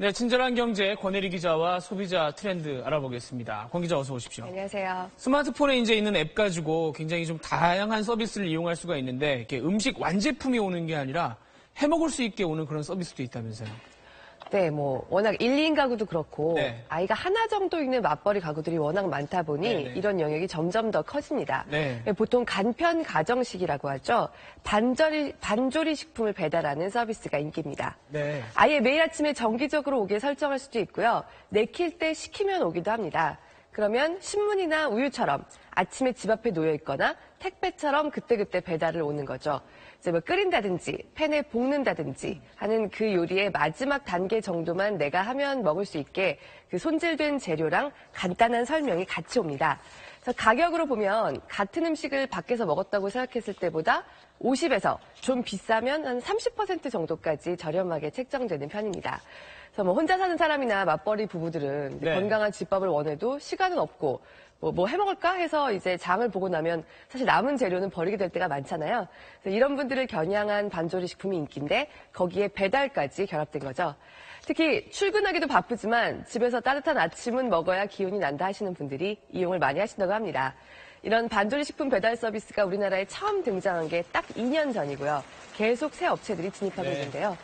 네, 친절한 경제 권혜리 기자와 소비자 트렌드 알아보겠습니다. 권 기자 어서 오십시오. 안녕하세요. 스마트폰에 이제 있는 앱 가지고 굉장히 좀 다양한 서비스를 이용할 수가 있는데 이렇게 음식 완제품이 오는 게 아니라 해 먹을 수 있게 오는 그런 서비스도 있다면서요. 네, 뭐 워낙 1, 2인 가구도 그렇고 네. 아이가 하나 정도 있는 맞벌이 가구들이 워낙 많다 보니 네, 네. 이런 영역이 점점 더 커집니다. 네. 보통 간편 가정식이라고 하죠. 반절이, 반조리 식품을 배달하는 서비스가 인기입니다. 네. 아예 매일 아침에 정기적으로 오게 설정할 수도 있고요. 내킬 때 시키면 오기도 합니다. 그러면 신문이나 우유처럼 아침에 집 앞에 놓여 있거나 택배처럼 그때그때 배달을 오는 거죠. 이제 뭐 끓인다든지 팬에 볶는다든지 하는 그 요리의 마지막 단계 정도만 내가 하면 먹을 수 있게 그 손질된 재료랑 간단한 설명이 같이 옵니다. 그래서 가격으로 보면 같은 음식을 밖에서 먹었다고 생각했을 때보다 50에서 좀 비싸면 한 30% 정도까지 저렴하게 책정되는 편입니다. 그래서 뭐 혼자 사는 사람이나 맞벌이 부부들은 네. 건강한 집밥을 원해도 시간은 없고 뭐, 뭐 해먹을까 해서 이제 장을 보고 나면 사실 남은 재료는 버리게 될 때가 많잖아요. 이런 분들을 겨냥한 반조리 식품이 인기인데 거기에 배달까지 결합된 거죠. 특히 출근하기도 바쁘지만 집에서 따뜻한 아침은 먹어야 기운이 난다 하시는 분들이 이용을 많이 하신다고 합니다. 이런 반조리 식품 배달 서비스가 우리나라에 처음 등장한 게 딱 2년 전이고요. 계속 새 업체들이 진입하고 네. 있는데요.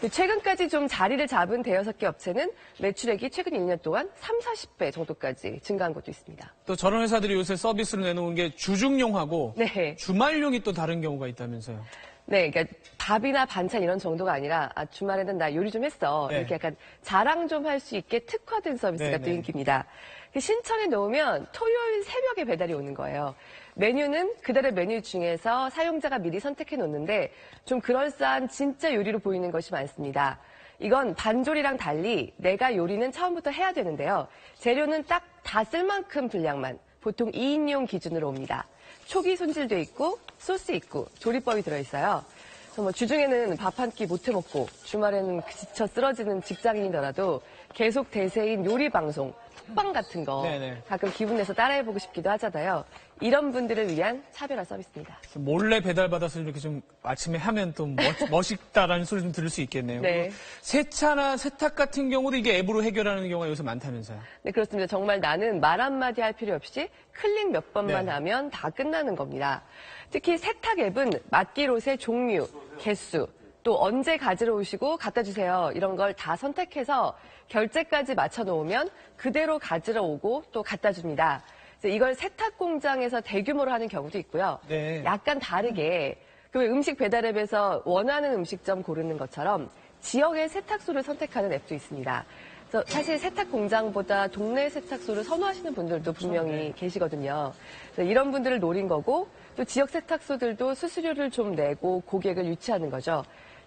그 최근까지 좀 자리를 잡은 대여섯 개 업체는 매출액이 최근 1년 동안 3, 40배 정도까지 증가한 것도 있습니다. 또 저런 회사들이 요새 서비스를 내놓은 게 주중용하고 네. 주말용이 또 다른 경우가 있다면서요. 네, 그러니까 밥이나 반찬 이런 정도가 아니라 아, 주말에는 나 요리 좀 했어. 네. 이렇게 약간 자랑 좀 할 수 있게 특화된 서비스가 네, 또 네. 인기입니다. 그 신청해 놓으면 토요일 새벽에 배달이 오는 거예요. 메뉴는 그달의 메뉴 중에서 사용자가 미리 선택해 놓는데 좀 그럴싸한 진짜 요리로 보이는 것이 많습니다. 이건 반조리랑 달리 내가 요리는 처음부터 해야 되는데요. 재료는 딱 다 쓸 만큼 분량만 보통 2인용 기준으로 옵니다. 초기 손질돼 있고 소스 있고 조리법이 들어있어요. 그래서 뭐 주중에는 밥 한 끼 못 해먹고 주말에는 지쳐 쓰러지는 직장인이더라도 계속 대세인 요리 방송, 톡방 같은 거 네네. 가끔 기분 내서 따라해보고 싶기도 하잖아요. 이런 분들을 위한 차별화 서비스입니다. 몰래 배달받아서 이렇게 좀 아침에 하면 또 멋, 멋있다라는 소리 좀 들을 수 있겠네요. 네. 세차나 세탁 같은 경우도 이게 앱으로 해결하는 경우가 요새 많다면서요. 네, 그렇습니다. 정말 나는 말 한마디 할 필요 없이 클릭 몇 번만 네. 하면 다 끝나는 겁니다. 특히 세탁 앱은 맡기롯의 종류, 개수, 또 언제 가지러 오시고 갖다 주세요. 이런 걸 다 선택해서 결제까지 맞춰 놓으면 그대로 가지러 오고 또 갖다 줍니다. 이걸 세탁 공장에서 대규모로 하는 경우도 있고요. 네. 약간 다르게 그 음식 배달 앱에서 원하는 음식점 고르는 것처럼 지역의 세탁소를 선택하는 앱도 있습니다. 그래서 사실 세탁 공장보다 동네 세탁소를 선호하시는 분들도 분명히 네. 계시거든요. 이런 분들을 노린 거고 또 지역 세탁소들도 수수료를 좀 내고 고객을 유치하는 거죠.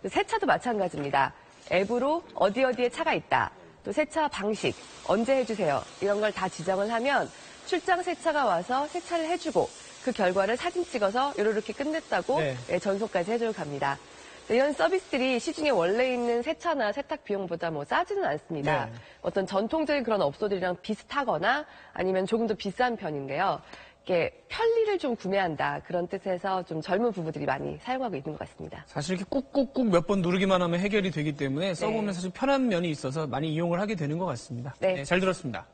세차도 마찬가지입니다. 앱으로 어디 어디에 차가 있다. 또 세차 방식, 언제 해주세요. 이런 걸 다 지정을 하면 출장 세차가 와서 세차를 해주고 그 결과를 사진 찍어서 요렇게 끝냈다고 네. 예, 전송까지 해주고 갑니다. 이런 서비스들이 시중에 원래 있는 세차나 세탁 비용보다 뭐 싸지는 않습니다. 네. 어떤 전통적인 그런 업소들이랑 비슷하거나 아니면 조금 더 비싼 편인데요. 이렇게 편리를 좀 구매한다 그런 뜻에서 좀 젊은 부부들이 많이 사용하고 있는 것 같습니다. 사실 이렇게 꾹꾹꾹 몇 번 누르기만 하면 해결이 되기 때문에 써보면 네. 사실 편한 면이 있어서 많이 이용을 하게 되는 것 같습니다. 네. 잘 들었습니다.